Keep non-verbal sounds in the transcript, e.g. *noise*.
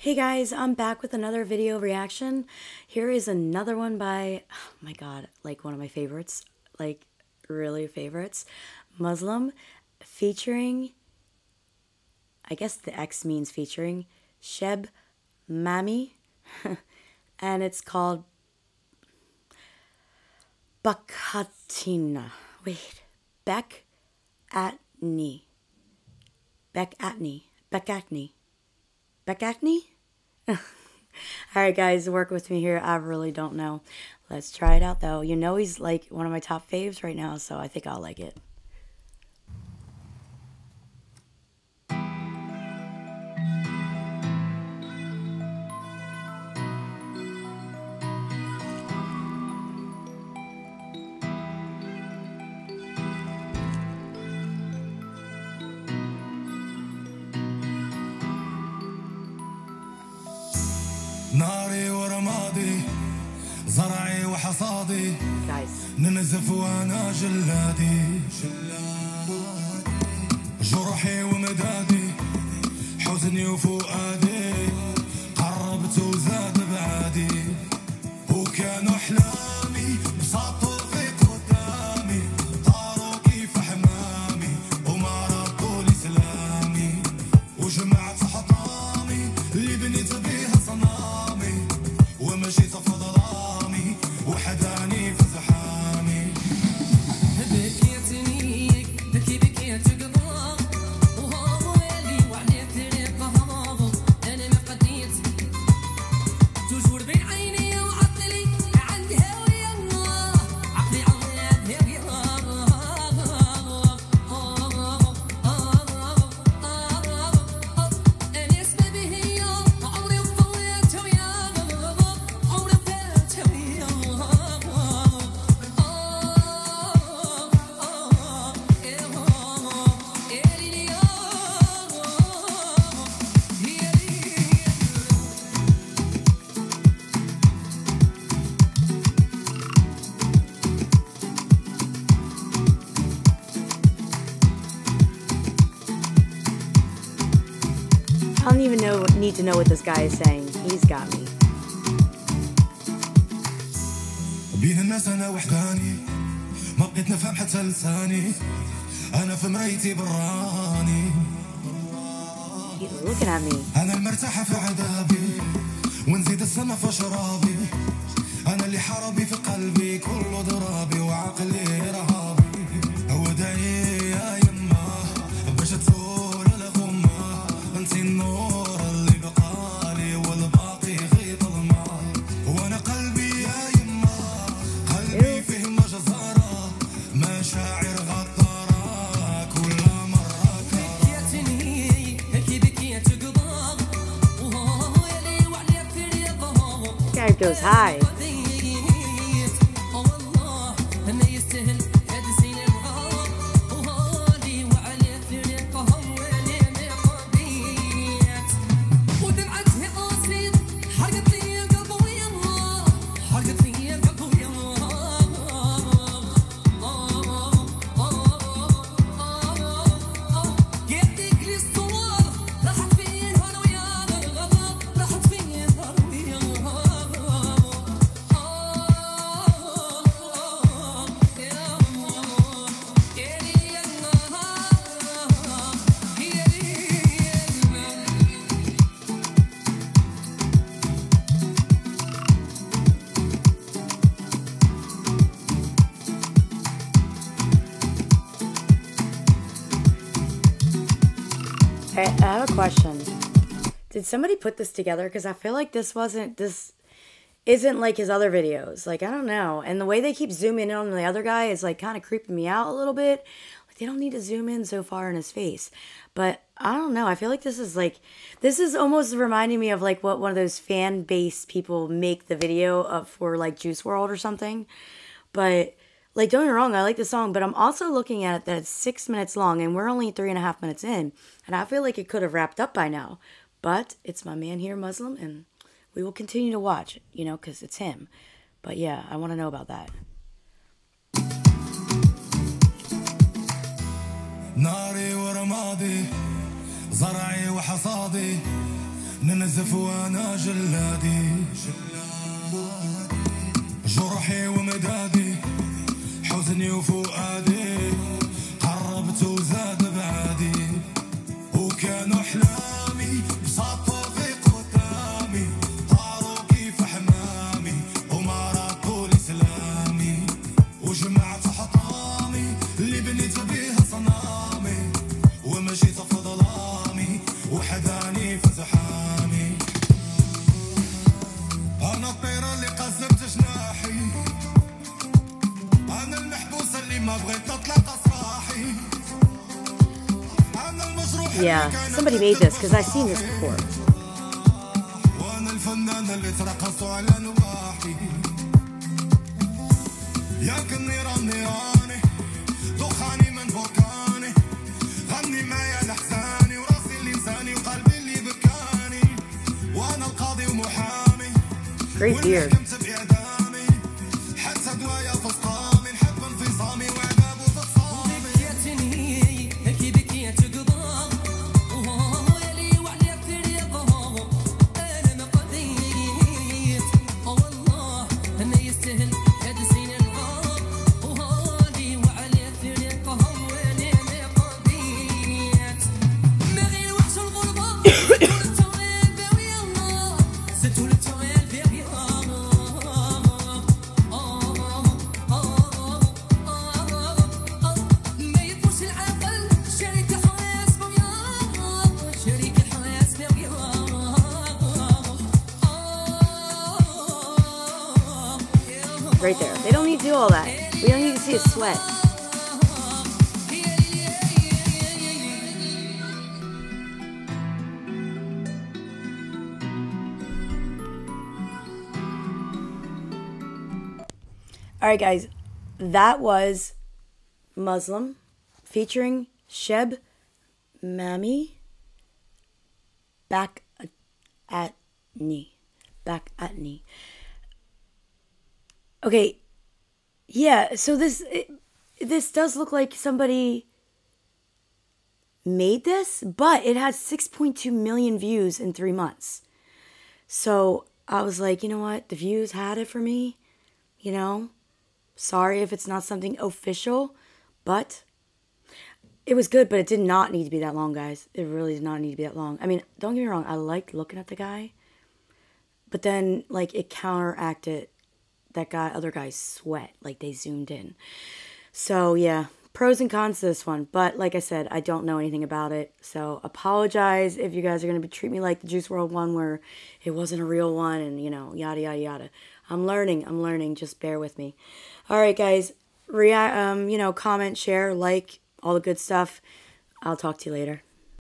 Hey guys, I'm back with another video reaction. Here is another one by, oh my god, like one of my favorites, like really favorites, Muslim, featuring, I guess the X means featuring, Cheb Mami, *laughs* and it's called Bakatina. Wait, Beck at knee. Beck at knee. Beck at Beck acne? *laughs* All right, guys, work with me here. I really don't know. Let's try it out, though. You know he's like one of my top faves right now, so I think I'll like it. ناري ورمادي زرعي وحصادي. ننزف وأنا جلادي. جرحي ومدادي حزني وفؤادي. need to know what this guy is saying. He's got me. بين الناس انا وحداني ما بقيت نفهم حتى لساني انا في مرايتي براني He's looking at me. انا المرتاحة في عذابي ونزيد السما في شرابي انا اللي حربي goes high. I, have a question. Did somebody put this together? Because I feel like this wasn't this isn't like his other videos. Like I don't know. And the way they keep zooming in on the other guy is like kind of creeping me out a little bit. Like they don't need to zoom in so far in his face. But I don't know. I feel like this is like this is almost reminding me of like what one of those fan base people make the video for like Juice WRLD or something. But like don't get me wrong, I like the song, but I'm also looking at it that it's six minutes long and we're only three and a half minutes in. And I feel like it could have wrapped up by now. But it's my man here, Muslim, and we will continue to watch, you know, because it's him. But yeah, I want to know about that. ناري ورمادي زرعي وحصادي ننزف نزف وانا جلادي جرحي ومدادي حزني وفؤادي Yeah, somebody made this because I've seen this before. Great beard. Right there. They don't need to do all that. We don't need to see a sweat. All right, guys. That was Muslim featuring Cheb Mami back at knee. Back at knee. Okay. Yeah, so this it, this does look like somebody made this, but it has 6.2 million views in 3 months. So, I was like, you know what? The views had it for me, you know? Sorry if it's not something official, but it was good, but it did not need to be that long, guys. It really did not need to be that long. I mean, don't get me wrong, I liked looking at the guy, but then like it counteracted that guy other guy's sweat like they zoomed in. So yeah pros and cons to this one but like i said i don't know anything about it so apologize if you guys are going to be treat me like the Juice WRLD one where it wasn't a real one and you know yada yada yada. I'm learning i'm learning just bear with me. All right guys react um you know comment share like all the good stuff. I'll talk to you later